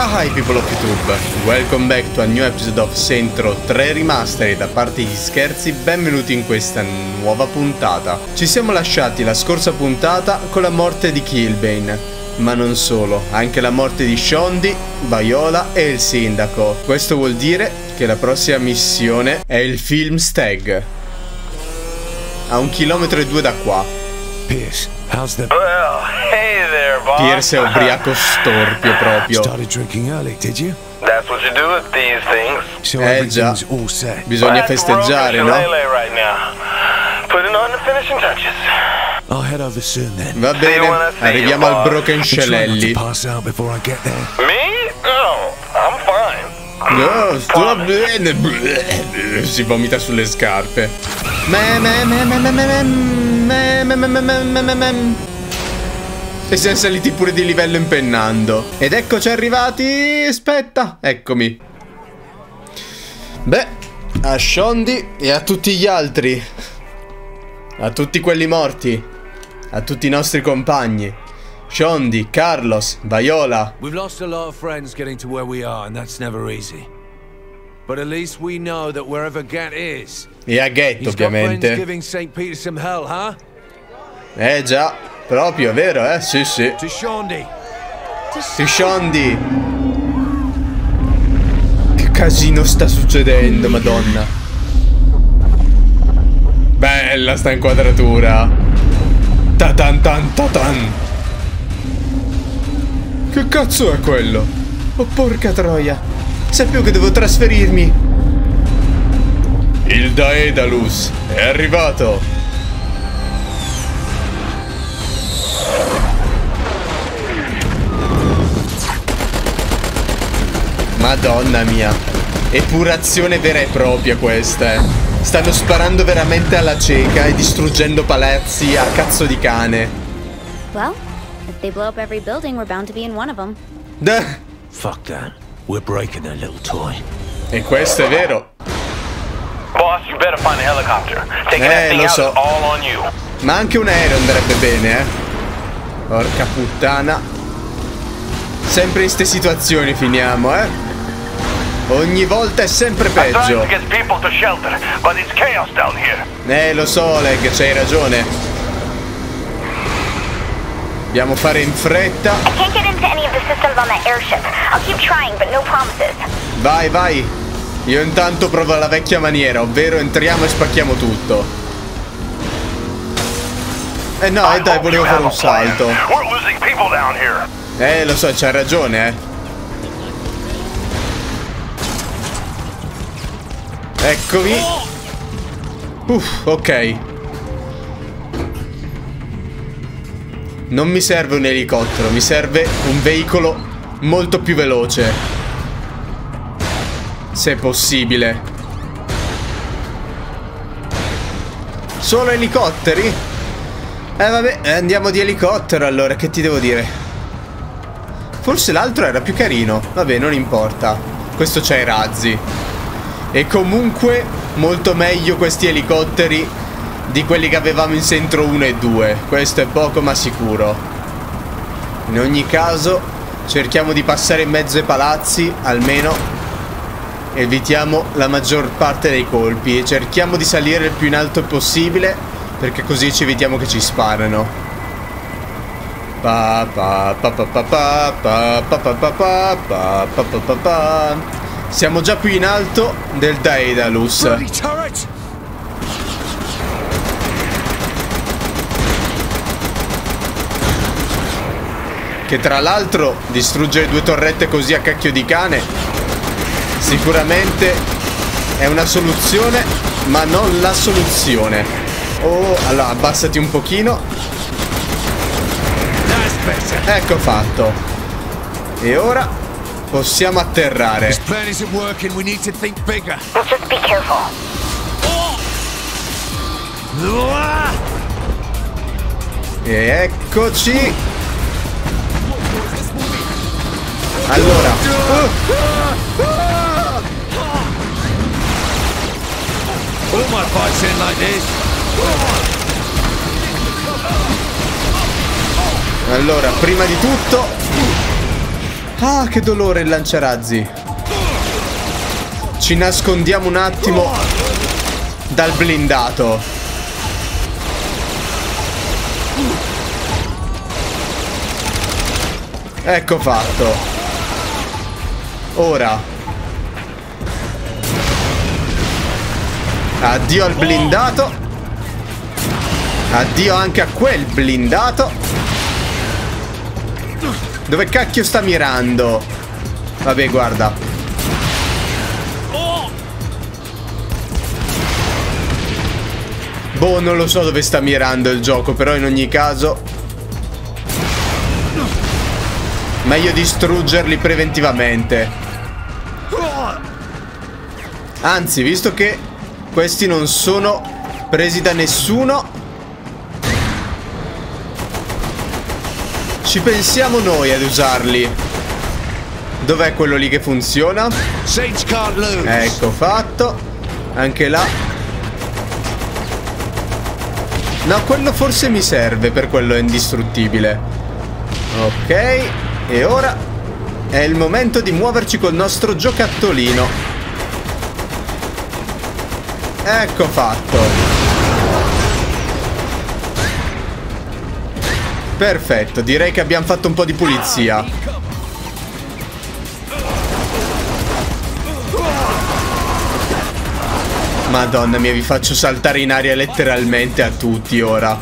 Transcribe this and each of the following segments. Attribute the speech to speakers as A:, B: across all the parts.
A: Hi people of YouTube, welcome back to a new episode of Centro 3 Remastered da parte di Scherzi, benvenuti in questa nuova puntata. Ci siamo lasciati la scorsa puntata con la morte di Killbane, ma non solo, anche la morte di Shondi, Viola e il sindaco. Questo vuol dire che la prossima missione è il film Stag. A un chilometro e due da qua.
B: Pierce, how's the...
C: Well, hey there, boss.
A: Pierce è ubriaco storpio proprio.
B: Started drinking early, did you?
C: That's what you do with these things.
B: So
A: Eh, già.
B: everything's all set.
A: Bisogna festeggiare, no?
C: right now. Putting on the finishing touches.
B: I'll head over soon then.
A: Va bene, arriviamo
C: you,
A: al. Broken Scelelli.
B: pass out before I get there.
C: Me? Oh, I'm fine.
A: No, sto bene. Si vomita sulle scarpe. E siamo saliti pure di livello impennando. Ed eccoci arrivati. Aspetta, eccomi. Beh, a Shondi e a tutti gli altri. A tutti quelli morti. A tutti i nostri compagni. Shondi, Carlos, Viola.
D: We've lost a lot of friends getting to where we are and that's never easy. But at least we know that wherever Gat is,
A: e a
D: friends
A: ovviamente.
D: giving St. Peter some hell, huh?
A: Eh già, proprio, vero, eh? Sì, sì.
D: To Shondi.
A: Sì, Shondi. Che casino sta succedendo, madonna. Bella sta inquadratura. Tatan tan tatan. Che cazzo è quello? Oh porca troia. Sapevo che devo trasferirmi. Il Daedalus è arrivato. Madonna mia. Epurazione vera e propria questa, eh. Stanno sparando veramente alla cieca e distruggendo palazzi a cazzo di cane.
E: Well, if they blow up every building, we're bound to be in one of them.
A: Duh.
D: Fuck that. We're breaking their little toy.
A: E questo è vero.
C: Boss, you better find a helicopter. Taking
A: Eh,
C: that
A: lo so.
C: all on you.
A: Ma anche un aereo andrebbe bene, eh. Porca puttana. Sempre in ste situazioni finiamo, eh. Ogni volta è sempre peggio. Eh, lo so, Leg, c'hai ragione. Dobbiamo fare in fretta.
E: Trying, no
A: vai, vai. Io intanto provo la vecchia maniera, ovvero entriamo e spacchiamo tutto. Eh no, eh dai, volevo fare un salto. Eh, lo so, c'ha ragione, eh. Eccomi. Uff, ok. Non mi serve un elicottero, mi serve un veicolo molto più veloce. Se possibile. Solo elicotteri? Eh vabbè, eh, andiamo di elicottero allora, che ti devo dire? Forse l'altro era più carino. Vabbè, non importa. Questo c'ha i razzi. E comunque molto meglio questi elicotteri di quelli che avevamo in centro 1 e 2. Questo è poco ma sicuro. In ogni caso, cerchiamo di passare in mezzo ai palazzi, almeno evitiamo la maggior parte dei colpi e cerchiamo di salire il più in alto possibile perché così ci evitiamo che ci sparano. Siamo già più in alto del Daedalus. Che tra l'altro distruggere due torrette così a cacchio di cane sicuramente è una soluzione, ma non la soluzione. Oh, allora abbassati un pochino. Ecco fatto. E ora possiamo atterrare.
D: This plan
A: Allora.
D: All my fights end like this.
A: Allora, prima di tutto Ah, che dolore il lanciarazzi. Ci nascondiamo un attimo dal blindato. Ecco fatto. Ora. Addio al blindato. Addio anche a quel blindato. Dove cacchio sta mirando? Vabbè, guarda. Boh, non lo so dove sta mirando il gioco, però in ogni caso... Meglio distruggerli preventivamente. Anzi, visto che questi non sono presi da nessuno... Ci pensiamo noi ad usarli. Dov'è quello lì che funziona? Ecco fatto. Anche là. No, quello forse mi serve, per quello è indistruttibile. Ok. E ora è il momento di muoverci col nostro giocattolino. Ecco fatto. Perfetto, direi che abbiamo fatto un po' di pulizia. Madonna mia, vi faccio saltare in aria letteralmente a tutti ora.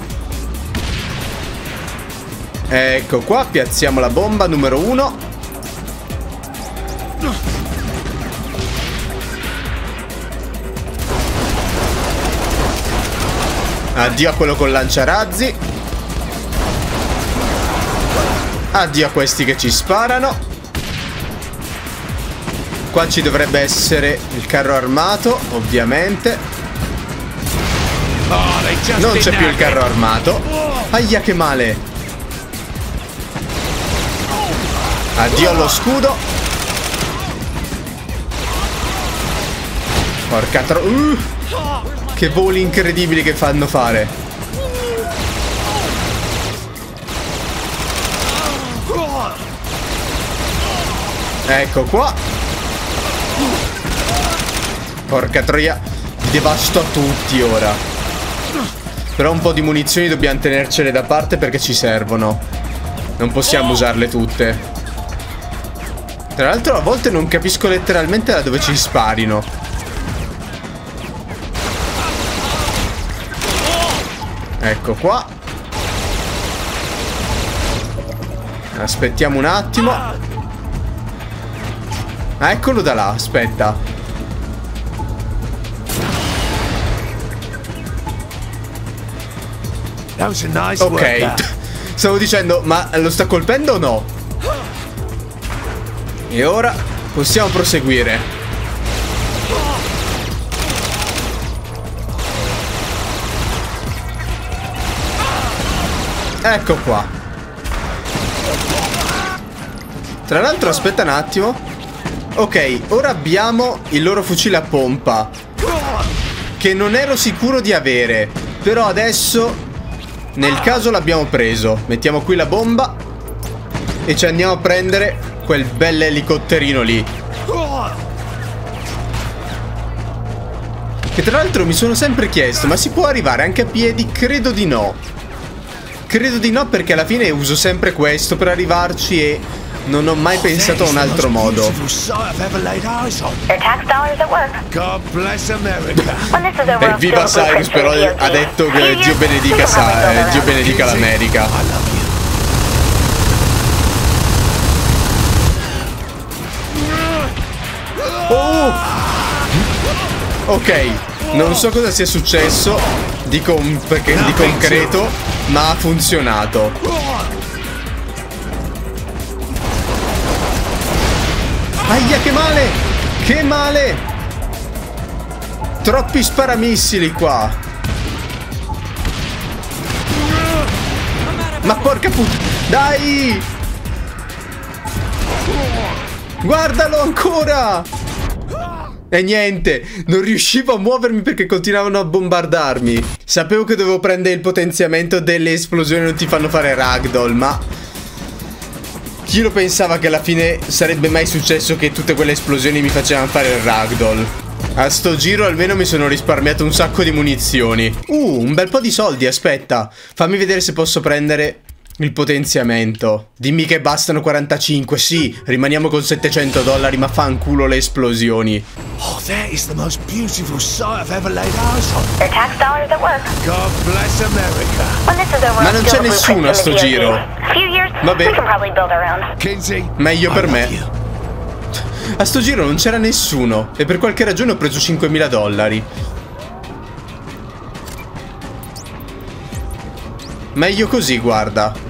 A: Ecco qua, piazziamo la bomba numero uno. Addio a quello con lanciarazzi. Addio a questi che ci sparano. Qua ci dovrebbe essere il carro armato, ovviamente. Non c'è più il carro armato. Aia che male. Addio allo scudo. Porca tro... Uh, che voli incredibili che fanno fare. Ecco qua. Porca troia. Devasto a tutti ora. Però un po' di munizioni dobbiamo tenercele da parte perché ci servono. Non possiamo usarle tutte. Tra l'altro a volte non capisco letteralmente da dove ci sparino. Ecco qua. Aspettiamo un attimo. Ah, eccolo da là, aspetta. Ok. Stavo dicendo, ma lo sta colpendo o no? E ora possiamo proseguire. Ecco qua. Tra l'altro, aspetta un attimo. Ok, ora abbiamo il loro fucile a pompa. Che non ero sicuro di avere. Però adesso, nel caso l'abbiamo preso. Mettiamo qui la bomba. E ci andiamo a prendere quel bel elicotterino lì. Che tra l'altro mi sono sempre chiesto, ma si può arrivare anche a piedi? Credo di no. Credo di no perché alla fine uso sempre questo per arrivarci e non ho mai pensato a un altro modo.
B: Beautiful sight I've ever laid eyes on.
E: Your tax dollars at work.
B: God bless America.
E: When this is over, I'll
A: Evviva
E: steal a
A: Cyrus, però ha detto che Dio benedica, Sa- eh, Dio benedica l'America. Oh! Ok, non so cosa sia successo di, con- perché- di concreto, ma ha funzionato. Aia, che male! Che male! Troppi sparamissili qua. Ma porca puttana! Dai! Guardalo ancora! E niente, non riuscivo a muovermi perché continuavano a bombardarmi. Sapevo che dovevo prendere il potenziamento delle esplosioni non ti fanno fare ragdoll, ma... Chi lo pensava che alla fine sarebbe mai successo che tutte quelle esplosioni mi facevano fare il ragdoll? A sto giro almeno mi sono risparmiato un sacco di munizioni. Uh, un bel po' di soldi, aspetta. Fammi vedere se posso prendere il potenziamento. Dimmi che bastano 45, sì, rimaniamo con 700 dollari, ma fanculo le esplosioni.
B: Oh, that is the most beautiful sight I've ever laid eyes on.
E: Your tax dollars at work.
B: God bless America.
E: When this is over,
A: Ma non c'è nessuno a sto giro. Vabbè.
B: Kinsey.
A: Meglio per me. A sto giro non c'era nessuno e per qualche ragione ho preso 5.000 dollari. Meglio così, guarda.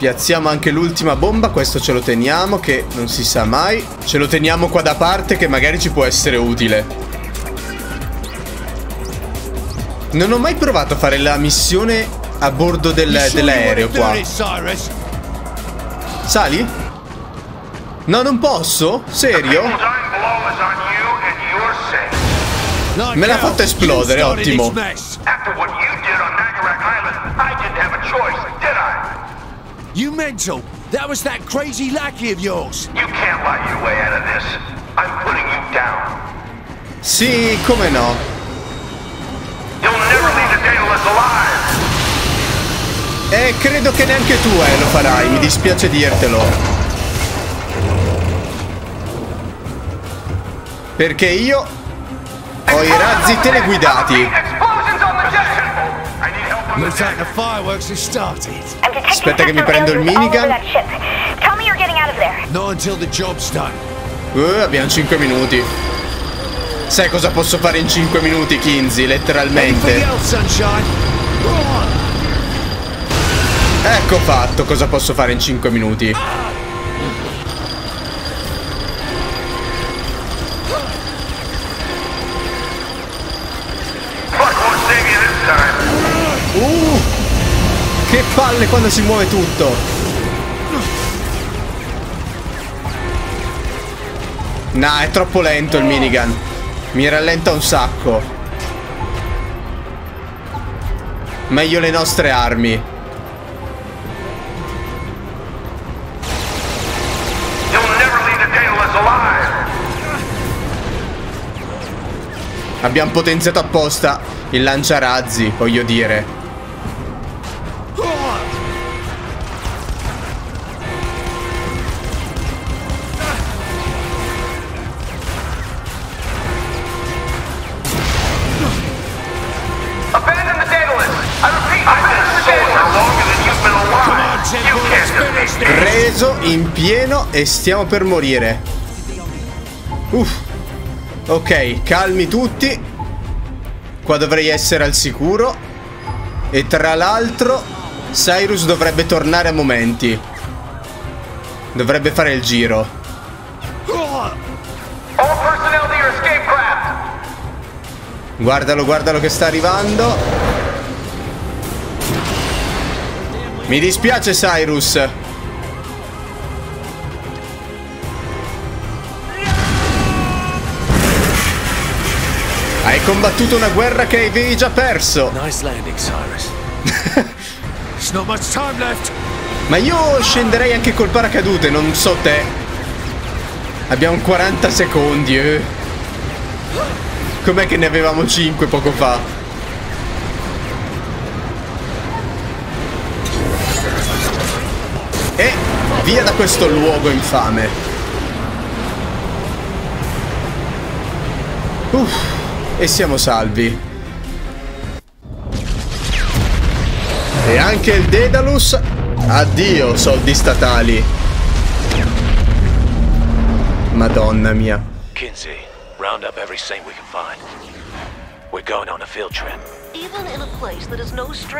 A: Piazziamo anche l'ultima bomba, questo ce lo teniamo che non si sa mai. Ce lo teniamo qua da parte che magari ci può essere utile. Non ho mai provato a fare la missione a bordo del- dell'aereo qua. Sali? No, non posso? Serio? Me l'ha fatto esplodere, ottimo.
F: After what you did on Nagarack Island, I didn't have a choice, did I?
B: You mental. That was that crazy lackey of yours.
F: You can't lie your way out of this. I'm putting you down.
A: Sì, come no.
F: You'll never leave the Daedalus alive.
A: E credo che neanche tu eh, lo farai, mi dispiace dirtelo. Perché io ho i razzi teleguidati. Aspetta che mi prendo il minigun.
E: over that ship. Tell me you're getting out of there.
B: Not until the job's done.
A: Uh, abbiamo 5 minuti. Sai cosa posso fare in 5 minuti, Kinsey? Letteralmente. Ecco fatto cosa posso fare in 5 minuti.
F: Fuck won't save you this time.
A: Uh! Palle quando si muove tutto. Nah, è troppo lento il minigun. Mi rallenta un sacco. Meglio le nostre armi. Abbiamo potenziato apposta il lanciarazzi, voglio dire. Preso in pieno e stiamo per morire. Uff. Ok, calmi tutti. Qua dovrei essere al sicuro. E tra l'altro, Cyrus dovrebbe tornare a momenti. Dovrebbe fare il giro. Guardalo, guardalo che sta arrivando. Mi dispiace, Cyrus. Combattuto una guerra che avevi già perso.
D: Nice landing, Cyrus.
B: There's not much time left.
A: Ma io scenderei anche col paracadute, non so te. Abbiamo 40 secondi, eh. Com'è che ne avevamo 5 poco fa? E via da questo luogo infame. Uff, e siamo salvi. E anche il Dedalus. Addio, soldi statali. Madonna mia.
C: Kinsey, round up every saint we can find. We're going on a field trip.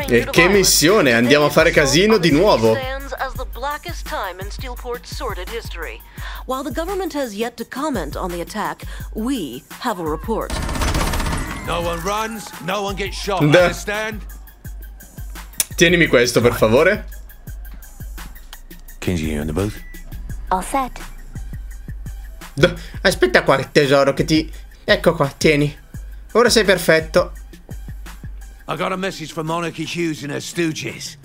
A: E che missione, andiamo a fare casino di nuovo.
G: as the blackest time in Steelport's sordid history. While the government has yet to comment on the attack, we have a report.
D: No one runs, no one gets shot. Understand?
A: Tienimi questo, per favore.
D: Kinsey, you in the booth?
E: All set.
A: Aspetta qua, tesoro, che ti... Ecco qua, tieni. Ora sei perfetto.
D: I got a message from Monarchy Hughes and her stooges.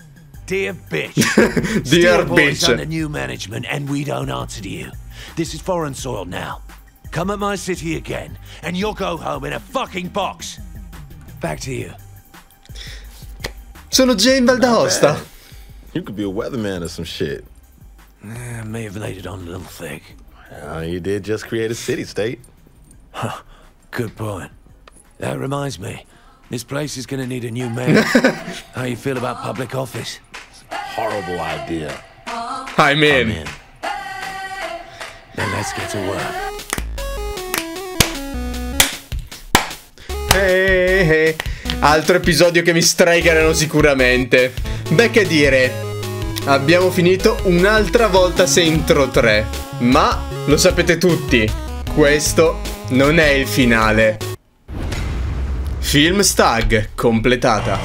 D: Dear bitch.
A: Dear bitch.
D: under new management and we don't answer to you. This is foreign soil now. Come at my city again and you'll go home in a fucking box. Back to you.
A: Sono già in Val.
H: You could be a weatherman or some shit.
D: I may have laid it on a little thick.
H: Uh, you did just create a city state.
D: Good point. That reminds me. This place is gonna need a new mayor. How you feel about public office?
H: Horrible idea.
A: I'm in.
H: Man.
D: Then let's get to work.
A: Altro episodio che mi straicheranno sicuramente. Beh, che dire, abbiamo finito un'altra volta Saintro 3. Ma lo sapete tutti, questo non è il finale. Film Stag completata.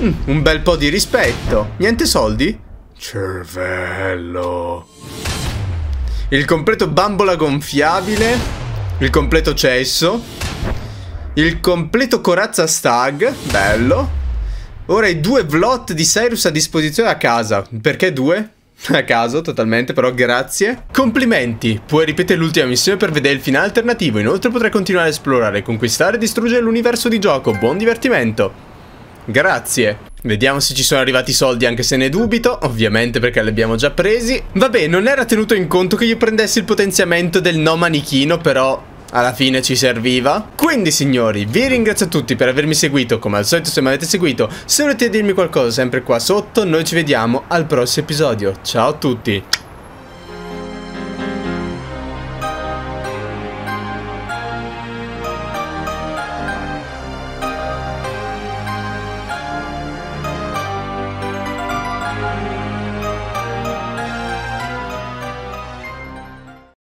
A: Mm, un bel po' di rispetto. Niente soldi? Cervello. Il completo bambola gonfiabile. Il completo cesso. Il completo corazza stag, bello. Ora i due vlot di Cyrus a disposizione a casa. Perché due? A caso, totalmente, però grazie. Complimenti! Puoi ripetere l'ultima missione per vedere il finale alternativo. Inoltre potrai continuare a esplorare, conquistare e distruggere l'universo di gioco. Buon divertimento! Grazie. Vediamo se ci sono arrivati i soldi anche se ne dubito, ovviamente perché li abbiamo già presi. Vabbè, non era tenuto in conto che io prendessi il potenziamento del no manichino, però alla fine ci serviva. Quindi signori, vi ringrazio a tutti per avermi seguito, come al solito se mi avete seguito. Se volete dirmi qualcosa sempre qua sotto, noi ci vediamo al prossimo episodio. Ciao a tutti!